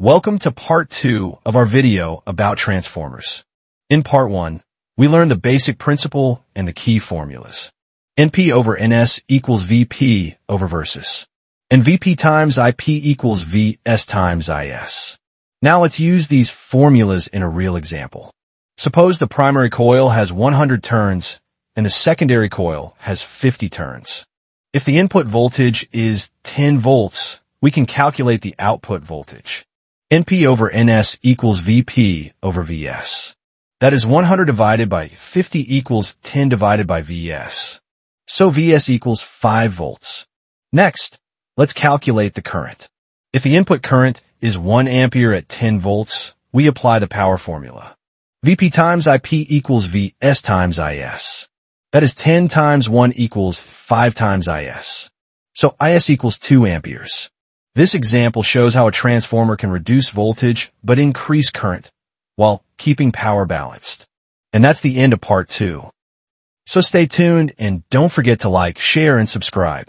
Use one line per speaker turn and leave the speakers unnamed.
Welcome to part two of our video about transformers. In part one, we learned the basic principle and the key formulas. NP over NS equals VP over VS. And VP times IP equals VS times IS. Now let's use these formulas in a real example. Suppose the primary coil has 100 turns and the secondary coil has 50 turns. If the input voltage is 10 volts, we can calculate the output voltage. NP over NS equals VP over VS. That is 100 divided by 50 equals 10 divided by VS. So VS equals 5 volts. Next, let's calculate the current. If the input current is 1 ampere at 10 volts, we apply the power formula. VP times IP equals VS times IS. That is 10 times 1 equals 5 times IS. So IS equals 2 amperes. This example shows how a transformer can reduce voltage but increase current while keeping power balanced. And that's the end of part two. So stay tuned and don't forget to like, share, and subscribe.